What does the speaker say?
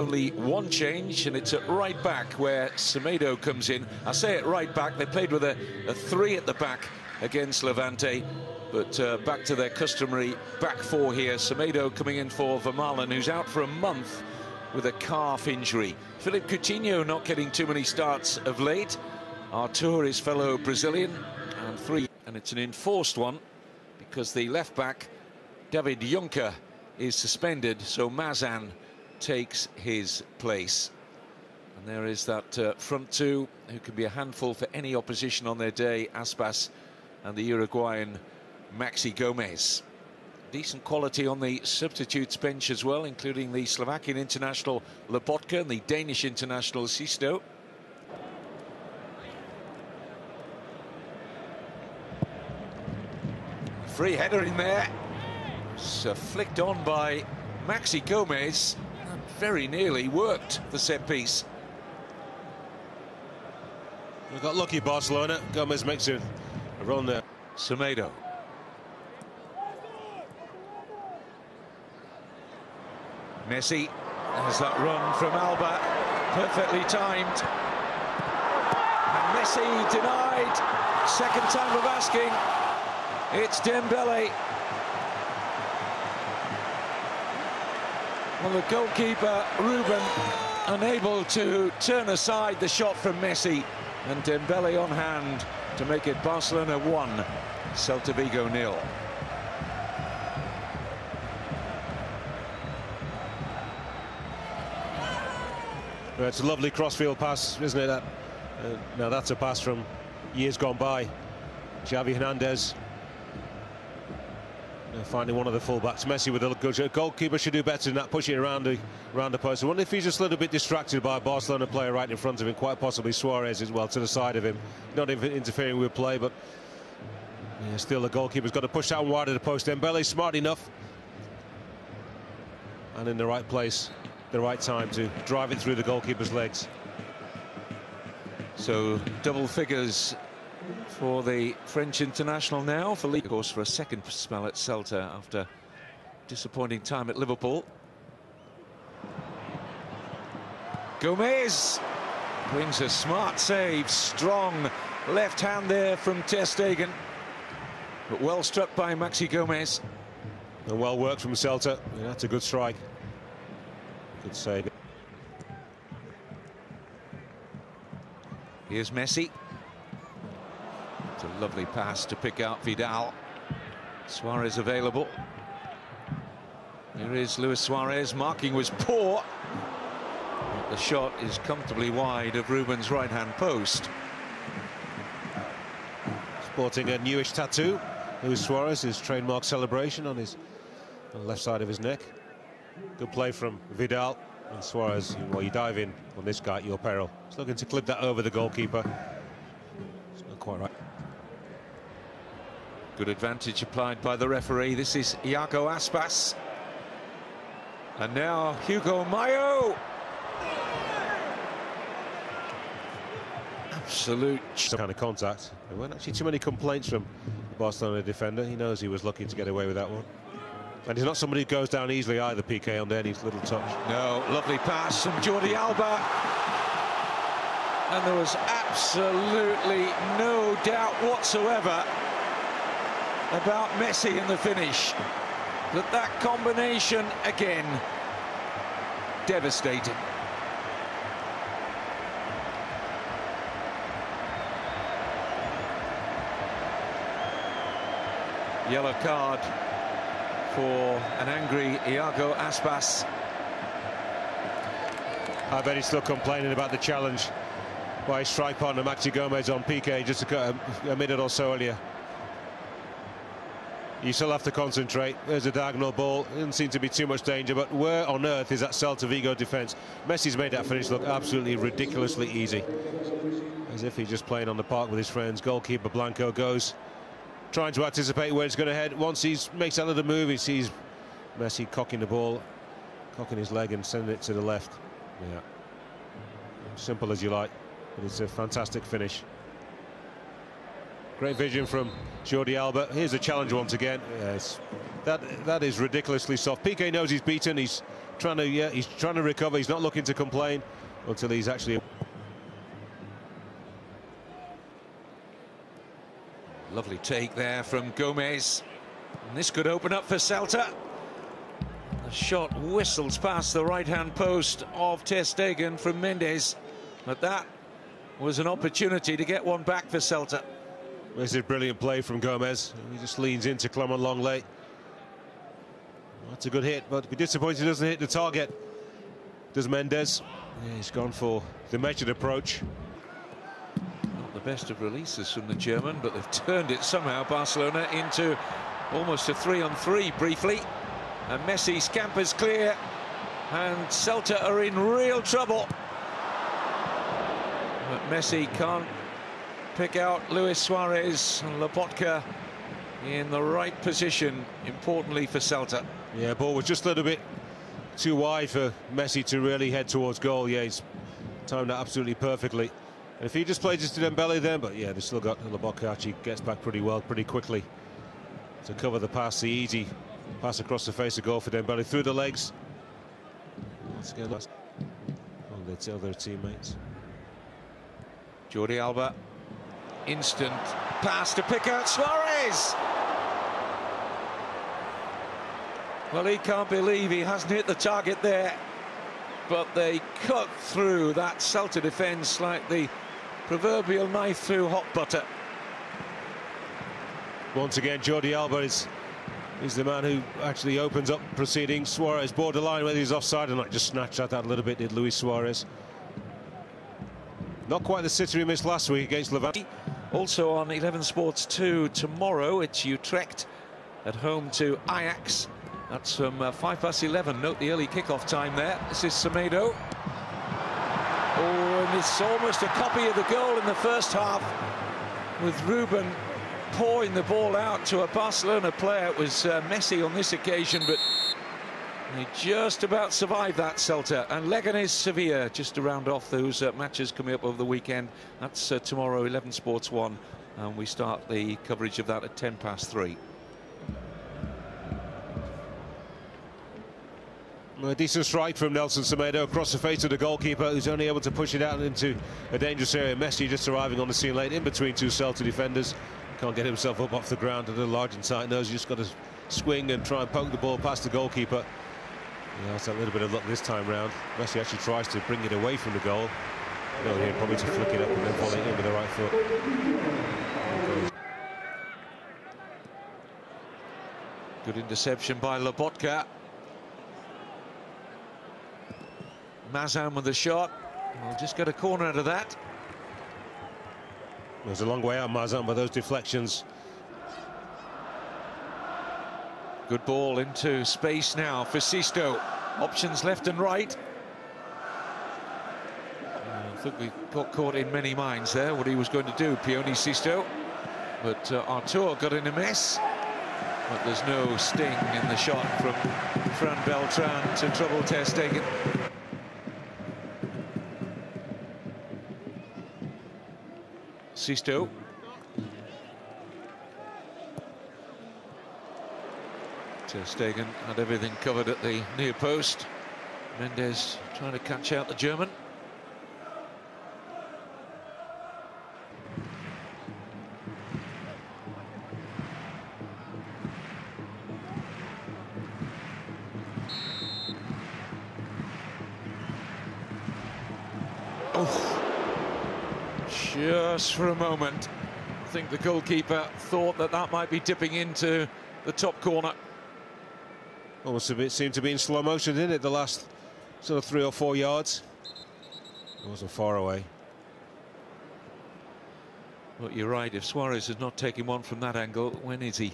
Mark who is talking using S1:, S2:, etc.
S1: only one change, and it's at right back where Semedo comes in. I say at right back, they played with a, a three at the back against Levante, but uh, back to their customary back four here. Semedo coming in for Vermaelen, who's out for a month with a calf injury. Philippe Coutinho not getting too many starts of late. Arthur, his fellow Brazilian, and three, and it's an enforced one because the left back, David Juncà, is suspended, so Mazan takes his place. And there is that uh, front two, who can be a handful for any opposition on their day, Aspas and the Uruguayan Maxi Gomez. Decent quality on the substitutes bench as well, including the Slovakian international Lobotka and the Danish international Sisto. Free header in there. It's uh, flicked on by Maxi Gomez. Very nearly worked the set piece.
S2: We've got lucky Barcelona. Gomez makes it a run there.
S1: Semedo. Messi has that run from Alba, perfectly timed. And Messi denied, second time of asking. It's Dembele. Well, the goalkeeper, Ruben, unable to turn aside the shot from Messi. And Dembele on hand to make it Barcelona 1, Celta Vigo nil.
S2: It's a lovely crossfield pass, isn't it? Uh, now that's a pass from years gone by. Xavi Hernandez finding one of the fullbacks. Messi with a good goalkeeper should do better than that, pushing around the around the post. I wonder if he's just a little bit distracted by a Barcelona player right in front of him, quite possibly Suarez as well to the side of him, not interfering with play, but yeah, still the goalkeeper's got to push one wide of the post. Dembele smart enough and in the right place the right time to drive it through the goalkeeper's legs.
S1: So double figures for the French international now for Of course, for a second spell at Celta after disappointing time at Liverpool. Gomez brings a smart save, strong left hand there from Ter Stegen, but well struck by Maxi Gomez.
S2: And well worked from Celta. Yeah, that's a good strike. Good save.
S1: Here's Messi. Lovely pass to pick out Vidal. Suarez available. Here is Luis Suarez. Marking was poor. The shot is comfortably wide of Ruben's right-hand post.
S2: Sporting a newish tattoo. Luis Suarez, his trademark celebration on his on the left side of his neck. Good play from Vidal and Suarez. While you dive in on this guy at your peril. He's looking to clip that over the goalkeeper. It's not quite right.
S1: Good advantage applied by the referee. This is Iago Aspas. And now Hugo Mallo. Absolute
S2: Some kind of contact. There weren't actually too many complaints from the Barcelona defender. He knows he was lucky to get away with that one. And he's not somebody who goes down easily either, Piqué, on any little touch.
S1: No, lovely pass from Jordi Alba. And there was absolutely no doubt whatsoever about Messi in the finish. But that combination, again, devastating. Yellow card for an angry Iago Aspas.
S2: I bet he's still complaining about the challenge by his strike partner Maxi Gomez on Piqué just a, a minute or so earlier. You still have to concentrate. There's a diagonal ball. Doesn't seem to be too much danger, but where on earth is that Celta Vigo defence? Messi's made that finish look absolutely ridiculously easy. As if he's just playing on the park with his friends. Goalkeeper Blanco goes trying to anticipate where it's going to head. Once he makes little move, he sees Messi cocking the ball, cocking his leg and sending it to the left. Yeah. Simple as you like, but it's a fantastic finish. Great vision from Jordi Alba. Here's a challenge once again. Yes, that that is ridiculously soft. Piqué knows he's beaten. He's trying to, yeah, he's trying to recover. He's not looking to complain until he's actually.
S1: Lovely take there from Gomez. And this could open up for Celta. The shot whistles past the right-hand post of Ter from Mendez. But that was an opportunity to get one back for Celta.
S2: This is a brilliant play from Gomez. He just leans into Clement Lenglet. That's a good hit, but be disappointed he doesn't hit the target. Does Mendez? Yeah, he's gone for the measured approach.
S1: Not the best of releases from the German, but they've turned it somehow, Barcelona, into almost a three-on-three 3 briefly. And Messi scampers clear, and Celta are in real trouble. But Messi can't pick out Luis Suarez and Lobotka in the right position, importantly for Celta.
S2: Yeah, ball was just a little bit too wide for Messi to really head towards goal. Yeah, he's timed that absolutely perfectly. And if he just plays it to Dembele then, but yeah, they still got Lobotka actually gets back pretty well, pretty quickly to cover the pass, the easy pass across the face of goal for Dembele through the legs. Once again, on their other teammates.
S1: Jordi Alba, instant pass to pick out Suarez. Well, he can't believe he hasn't hit the target there. But they cut through that Celta defence like the proverbial knife through hot butter.
S2: Once again, Jordi Alba is, is the man who actually opens up proceedings. Suarez borderline whether he's offside or not just snatched at that a little bit, did Luis Suarez. Not quite the sitter he missed last week against Levante.
S1: Also on 11 Sports 2 tomorrow, it's Utrecht at home to Ajax. That's from uh, 5 past 11. Note the early kickoff time there. This is Semedo. Oh, and it's almost a copy of the goal in the first half with Ruben pouring the ball out to a Barcelona player. It was uh, Messi on this occasion, but they just about survived that, Celta. And Leganés Sevilla, just to round off those uh, matches coming up over the weekend. That's uh, tomorrow, 11 Sports 1. And we start the coverage of that at 10 past 3.
S2: A decent strike from Nelson Semedo across the face of the goalkeeper, who's only able to push it out into a dangerous area. Messi just arriving on the scene late in between two Celta defenders. Can't get himself up off the ground. A little Argentine knows he's just got to swing and try and poke the ball past the goalkeeper. Yeah, that's a little bit of luck this time round. Messi actually tries to bring it away from the goal. No, here probably to flick it up and then volley it in with the right foot.
S1: Good interception by Lobotka. Mazan with the shot. We'll just get a corner out of that.
S2: There's a long way out, Mazan, but those deflections.
S1: Good ball into space now for Sisto. Options left and right. I think we got caught in many minds there, what he was going to do, Pione Sisto. But uh, Arthur got in a mess. But there's no sting in the shot from Fran Beltran to trouble Ter Stegen. Sisto. Ter Stegen had everything covered at the near post. Mendez trying to catch out the German. Oh, just for a moment. I think the goalkeeper thought that that might be dipping into the top corner.
S2: Almost a bit seemed to be in slow motion, didn't it, the last sort of three or four yards? It wasn't far away.
S1: Well, you're right, if Suarez is not taking one from that angle, when is he?